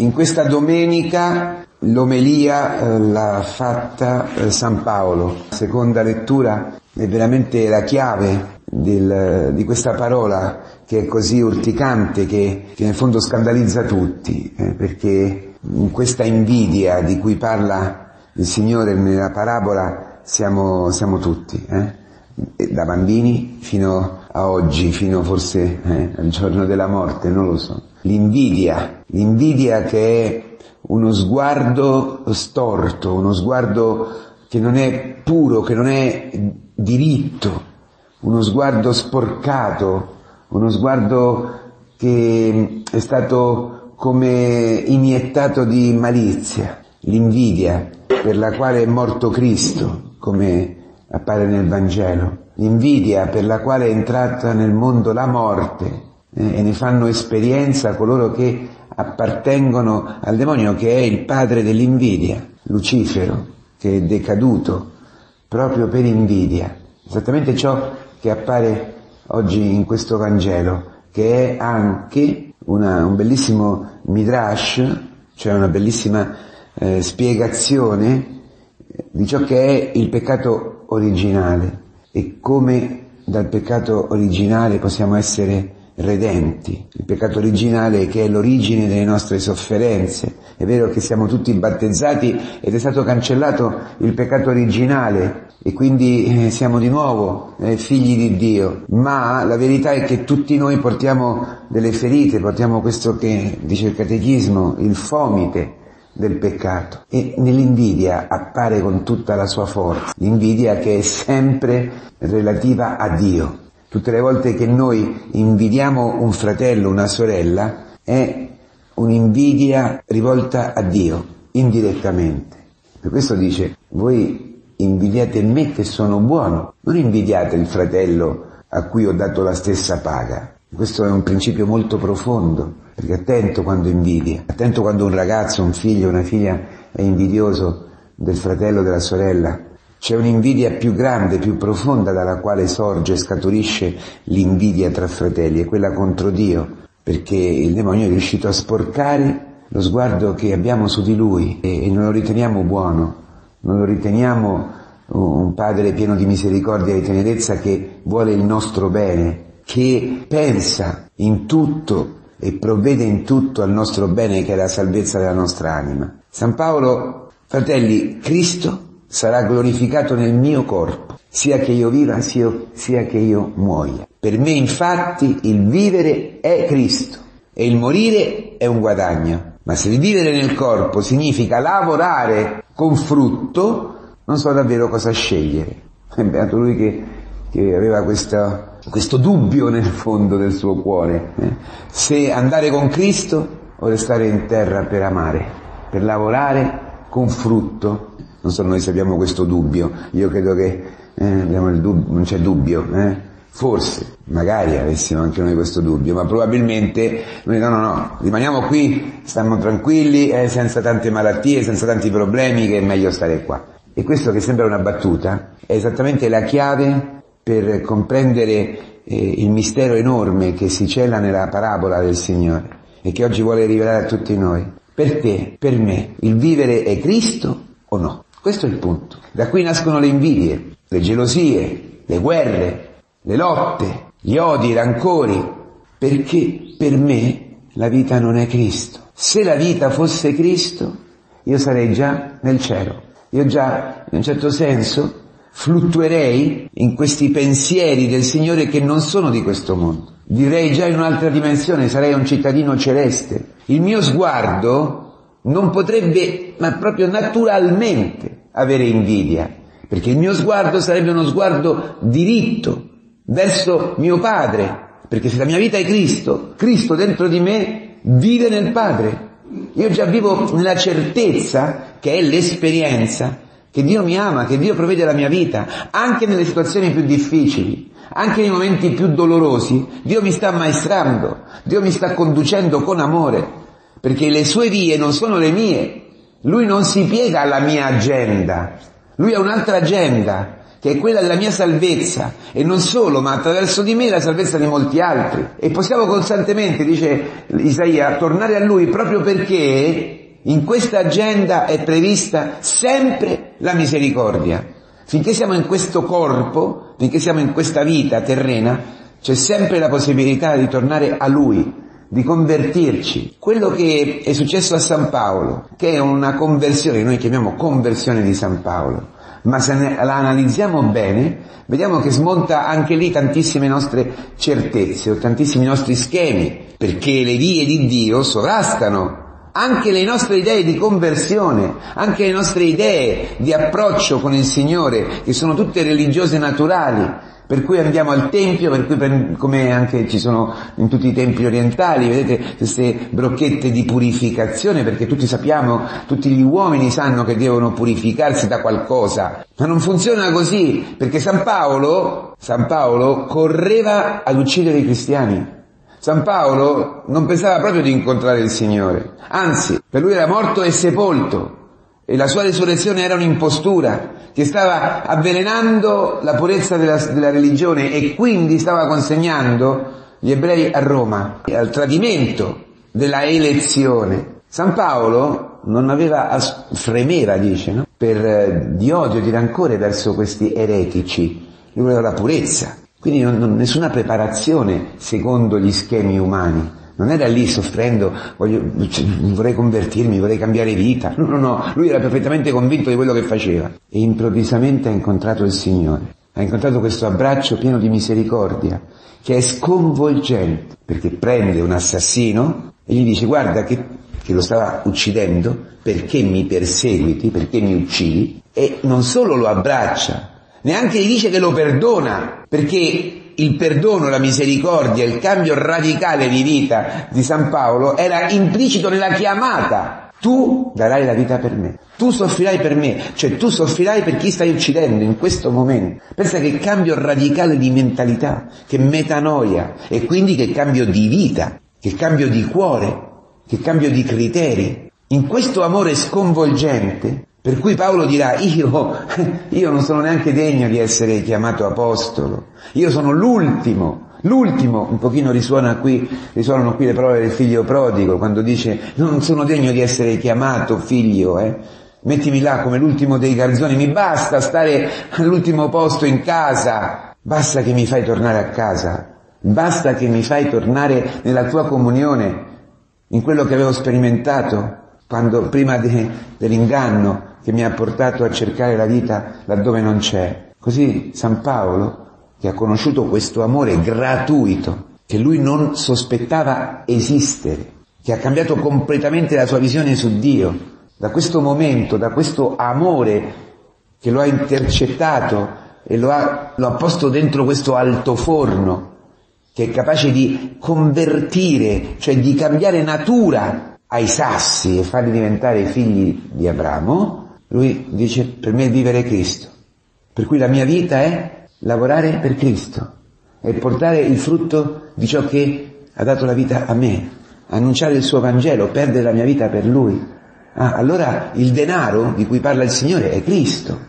In questa domenica l'omelia eh, l'ha fatta eh, San Paolo. La seconda lettura è veramente la chiave del, di questa parola che è così urticante che, che nel fondo scandalizza tutti, eh, perché in questa invidia di cui parla il Signore nella parabola siamo, siamo tutti, eh? da bambini fino a oggi, fino forse eh, al giorno della morte, non lo so. L'invidia, l'invidia che è uno sguardo storto, uno sguardo che non è puro, che non è diritto, uno sguardo sporcato, uno sguardo che è stato come iniettato di malizia, l'invidia per la quale è morto Cristo, come appare nel Vangelo, l'invidia per la quale è entrata nel mondo la morte eh, e ne fanno esperienza coloro che appartengono al demonio che è il padre dell'invidia, Lucifero, che è decaduto proprio per invidia. Esattamente ciò che appare oggi in questo Vangelo, che è anche una, un bellissimo midrash, cioè una bellissima eh, spiegazione di ciò che è il peccato originale e come dal peccato originale possiamo essere redenti. Il peccato originale che è l'origine delle nostre sofferenze. È vero che siamo tutti battezzati ed è stato cancellato il peccato originale e quindi eh, siamo di nuovo eh, figli di Dio, ma la verità è che tutti noi portiamo delle ferite, portiamo questo che dice il catechismo, il fomite del peccato e nell'invidia appare con tutta la sua forza, l'invidia che è sempre relativa a Dio, Tutte le volte che noi invidiamo un fratello, una sorella, è un'invidia rivolta a Dio, indirettamente. Per questo dice, voi invidiate me che sono buono, non invidiate il fratello a cui ho dato la stessa paga. Questo è un principio molto profondo, perché attento quando invidia, attento quando un ragazzo, un figlio, una figlia è invidioso del fratello, della sorella, c'è un'invidia più grande, più profonda dalla quale sorge e scaturisce l'invidia tra fratelli, è quella contro Dio, perché il demonio è riuscito a sporcare lo sguardo che abbiamo su di lui e, non lo riteniamo buono, non lo riteniamo un padre pieno di misericordia e tenerezza che vuole il nostro bene, che pensa in tutto e provvede in tutto al nostro bene che è la salvezza della nostra anima. San Paolo, fratelli, Cristo sarà glorificato nel mio corpo, sia che io viva sia che io muoia. Per me infatti il vivere è Cristo e il morire è un guadagno. Ma se il vivere nel corpo significa lavorare con frutto, non so davvero cosa scegliere. È beato lui che, che aveva questo, questo, dubbio nel fondo del suo cuore. Eh? Se andare con Cristo o restare in terra per amare, per lavorare con frutto non so noi se abbiamo questo dubbio, io credo che eh, dubbio, non c'è dubbio, eh? forse, magari avessimo anche noi questo dubbio, ma probabilmente noi no, no, no, rimaniamo qui, stiamo tranquilli, eh, senza tante malattie, senza tanti problemi, che è meglio stare qua. E questo che sembra una battuta è esattamente la chiave per comprendere eh, il mistero enorme che si cela nella parabola del Signore e che oggi vuole rivelare a tutti noi. Per te, per me, il vivere è Cristo o no? Questo è il punto. Da qui nascono le invidie, le gelosie, le guerre, le lotte, gli odi, i rancori, perché per me la vita non è Cristo. Se la vita fosse Cristo, io sarei già nel cielo. Io già, in un certo senso, fluttuerei in questi pensieri del Signore che non sono di questo mondo. Vivrei già in un'altra dimensione, sarei un cittadino celeste. Il mio sguardo non potrebbe, ma proprio naturalmente, avere invidia, perché il mio sguardo sarebbe uno sguardo diritto verso mio Padre, perché se la mia vita è Cristo, Cristo dentro di me vive nel Padre. Io già vivo nella certezza, che è l'esperienza, che Dio mi ama, che Dio provvede la mia vita, anche nelle situazioni più difficili, anche nei momenti più dolorosi, Dio mi sta ammaestrando, Dio mi sta conducendo con amore perché le sue vie non sono le mie. Lui non si piega alla mia agenda, lui ha un'altra agenda che è quella della mia salvezza, e non solo, ma attraverso di me la salvezza di molti altri. E possiamo costantemente, dice Isaia, tornare a Lui proprio perché in questa agenda è prevista sempre la misericordia. Finché siamo in questo corpo, finché siamo in questa vita terrena, c'è sempre la possibilità di tornare a Lui, di convertirci. Quello che è successo a San Paolo, che è una conversione, noi chiamiamo conversione di San Paolo, ma se la analizziamo bene, vediamo che smonta anche lì tantissime nostre certezze o tantissimi nostri schemi, perché le vie di Dio sovrastano anche le nostre idee di conversione, anche le nostre idee di approccio con il Signore, che sono tutte religiose naturali, per cui andiamo al tempio, per cui per, come anche ci sono in tutti i templi orientali, vedete queste brocchette di purificazione, perché tutti sappiamo, tutti gli uomini sanno che devono purificarsi da qualcosa, ma non funziona così, perché San Paolo, San Paolo correva ad uccidere i cristiani. San Paolo non pensava proprio di incontrare il Signore, anzi, per lui era morto e sepolto, e la sua risurrezione era un'impostura che stava avvelenando la purezza della, della religione e quindi stava consegnando gli ebrei a Roma al tradimento della elezione. San Paolo non aveva, fremeva dice, no? per, eh, di odio, di rancore verso questi eretici, lui voleva la purezza, quindi non, non, nessuna preparazione secondo gli schemi umani. Non era lì soffrendo, voglio, cioè, vorrei convertirmi, vorrei cambiare vita. No, no, no, lui era perfettamente convinto di quello che faceva. E improvvisamente ha incontrato il Signore. Ha incontrato questo abbraccio pieno di misericordia, che è sconvolgente, perché prende un assassino e gli dice guarda che, che lo stava uccidendo, perché mi perseguiti, perché mi uccidi, e non solo lo abbraccia, neanche gli dice che lo perdona, perché il perdono, la misericordia, il cambio radicale di vita di San Paolo era implicito nella chiamata. Tu darai la vita per me, tu soffrirai per me, cioè tu soffrirai per chi stai uccidendo in questo momento. Pensa che cambio radicale di mentalità, che metanoia e quindi che cambio di vita, che cambio di cuore, che cambio di criteri. In questo amore sconvolgente per cui Paolo dirà, io, io non sono neanche degno di essere chiamato apostolo, io sono l'ultimo, l'ultimo, un pochino risuona qui, risuonano qui le parole del figlio prodigo, quando dice, non sono degno di essere chiamato figlio, eh. Mettimi là come l'ultimo dei garzoni, mi basta stare all'ultimo posto in casa, basta che mi fai tornare a casa, basta che mi fai tornare nella tua comunione, in quello che avevo sperimentato, quando prima de, dell'inganno, che mi ha portato a cercare la vita laddove non c'è. Così San Paolo, che ha conosciuto questo amore gratuito, che lui non sospettava esistere, che ha cambiato completamente la sua visione su Dio, da questo momento, da questo amore che lo ha intercettato e lo ha, lo ha posto dentro questo altoforno, che è capace di convertire, cioè di cambiare natura ai sassi e farli diventare figli di Abramo, lui dice, per me vivere Cristo. Per cui la mia vita è lavorare per Cristo e portare il frutto di ciò che ha dato la vita a me, annunciare il suo Vangelo, perdere la mia vita per Lui. Ah, allora il denaro di cui parla il Signore è Cristo.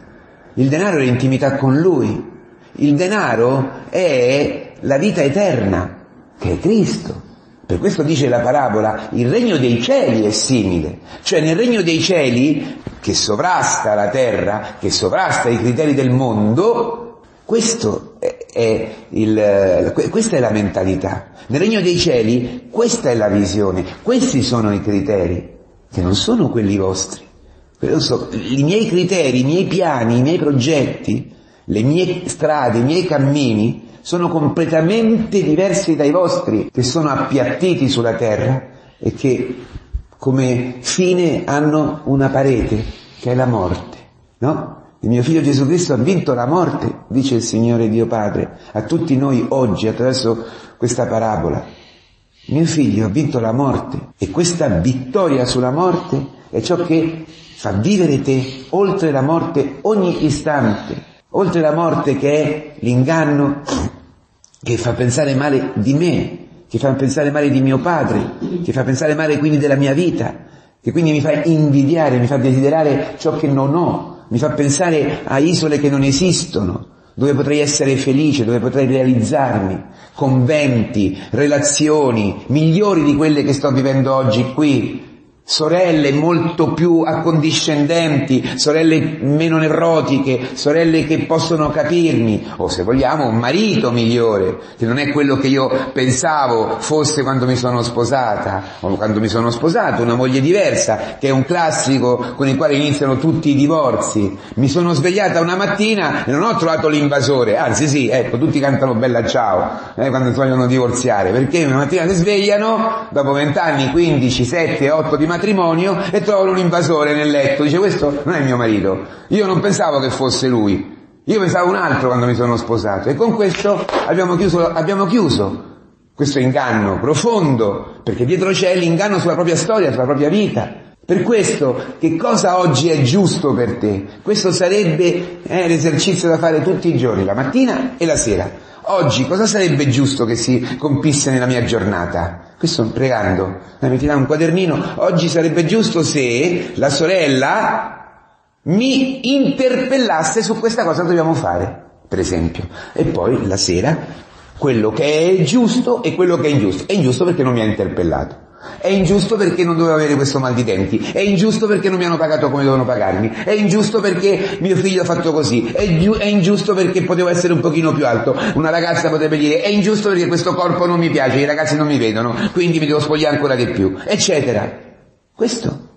Il denaro è l'intimità con Lui. Il denaro è la vita eterna, che è Cristo. Per questo dice la parabola, il regno dei cieli è simile. Cioè nel regno dei cieli che sovrasta la terra, che sovrasta i criteri del mondo, questo è il, questa è la mentalità. Nel regno dei cieli questa è la visione, questi sono i criteri, che non sono quelli vostri. I miei criteri, i miei piani, i miei progetti, le mie strade, i miei cammini sono completamente diversi dai vostri, che sono appiattiti sulla terra e che come fine hanno una parete, che è la morte, no? Il mio figlio Gesù Cristo ha vinto la morte, dice il Signore Dio Padre, a tutti noi oggi attraverso questa parabola. Mio figlio ha vinto la morte e questa vittoria sulla morte è ciò che fa vivere te oltre la morte ogni istante, oltre la morte che è l'inganno che fa pensare male di me, che fa pensare male di mio padre, che fa pensare male quindi della mia vita, che quindi mi fa invidiare, mi fa desiderare ciò che non ho, mi fa pensare a isole che non esistono, dove potrei essere felice, dove potrei realizzarmi, conventi, relazioni migliori di quelle che sto vivendo oggi qui, sorelle molto più accondiscendenti, sorelle meno nevrotiche, sorelle che possono capirmi, o se vogliamo un marito migliore, che non è quello che io pensavo fosse quando mi sono sposata, o quando mi sono sposato, una moglie diversa, che è un classico con il quale iniziano tutti i divorzi. Mi sono svegliata una mattina e non ho trovato l'invasore, anzi sì, ecco, tutti cantano bella ciao, eh, quando vogliono divorziare, perché una mattina si svegliano, dopo vent'anni, 15, 7, 8 di matrimonio e trovano un invasore nel letto. Dice questo non è mio marito. Io non pensavo che fosse lui. Io pensavo un altro quando mi sono sposato e con questo abbiamo chiuso, abbiamo chiuso questo inganno profondo, perché dietro c'è l'inganno sulla propria storia, sulla propria vita. Per questo, che cosa oggi è giusto per te? Questo sarebbe eh, l'esercizio da fare tutti i giorni, la mattina e la sera. Oggi cosa sarebbe giusto che si compisse nella mia giornata? Questo pregando, mi tirare un quadernino, oggi sarebbe giusto se la sorella mi interpellasse su questa cosa che dobbiamo fare, per esempio. E poi la sera, quello che è giusto e quello che è ingiusto. È ingiusto perché non mi ha interpellato. È ingiusto perché non dovevo avere questo mal di denti, è ingiusto perché non mi hanno pagato come dovevano pagarmi, è ingiusto perché mio figlio ha fatto così, è, giu- è, ingiusto perché potevo essere un pochino più alto. Una ragazza potrebbe dire è ingiusto perché questo corpo non mi piace, i ragazzi non mi vedono, quindi mi devo spogliare ancora di più, eccetera. Questo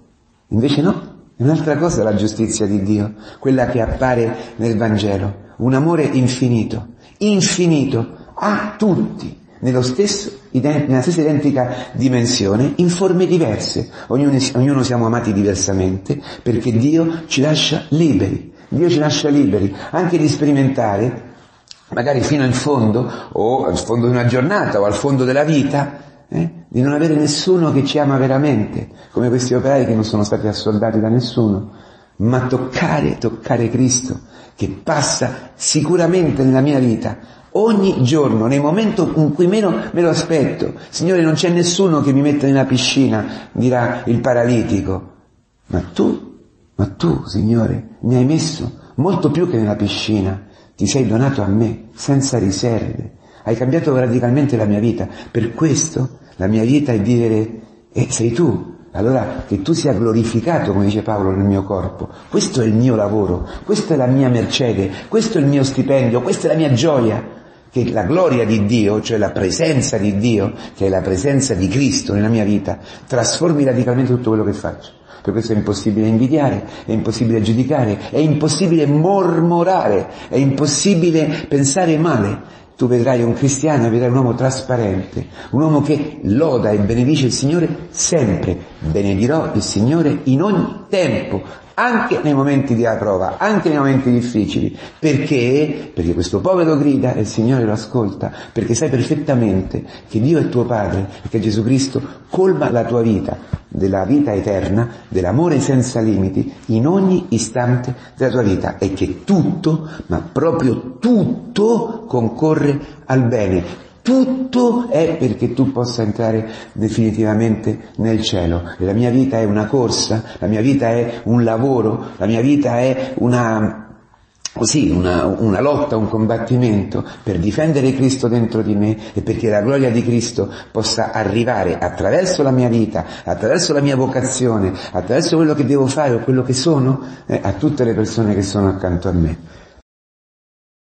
invece no. È un'altra cosa la giustizia di Dio, quella che appare nel Vangelo, un amore infinito, infinito a tutti, stesso, nella stessa identica dimensione, in forme diverse. Ognuno, ognuno siamo amati diversamente perché Dio ci lascia liberi. Dio ci lascia liberi anche di sperimentare, magari fino in fondo, o al fondo di una giornata, o al fondo della vita, eh, di non avere nessuno che ci ama veramente, come questi operai che non sono stati assoldati da nessuno, ma toccare, toccare Cristo, che passa sicuramente nella mia vita ogni giorno, nel momento in cui meno me lo aspetto. Signore, non c'è nessuno che mi metta nella piscina, dirà il paralitico. Ma tu, ma tu, Signore, mi hai messo molto più che nella piscina. Ti sei donato a me, senza riserve. Hai cambiato radicalmente la mia vita. Per questo la mia vita è vivere, e sei tu. Allora che tu sia glorificato, come dice Paolo, nel mio corpo. Questo è il mio lavoro, questa è la mia mercede, questo è il mio stipendio, questa è la mia gioia che la gloria di Dio, cioè la presenza di Dio, che è la presenza di Cristo nella mia vita, trasformi radicalmente tutto quello che faccio. Per questo è impossibile invidiare, è impossibile giudicare, è impossibile mormorare, è impossibile pensare male. Tu vedrai un cristiano, vedrai un uomo trasparente, un uomo che loda e benedice il Signore sempre. Benedirò il Signore in ogni tempo, anche nei momenti di prova, anche nei momenti difficili. Perché? Perché questo povero grida e il Signore lo ascolta, perché sai perfettamente che Dio è tuo Padre e che Gesù Cristo colma la tua vita, della vita eterna, dell'amore senza limiti, in ogni istante della tua vita e che tutto, ma proprio tutto concorre al bene tutto è perché tu possa entrare definitivamente nel cielo. La mia vita è una corsa, la mia vita è un lavoro, la mia vita è una, così, una, una, lotta, un combattimento per difendere Cristo dentro di me e perché la gloria di Cristo possa arrivare attraverso la mia vita, attraverso la mia vocazione, attraverso quello che devo fare o quello che sono, eh, a tutte le persone che sono accanto a me.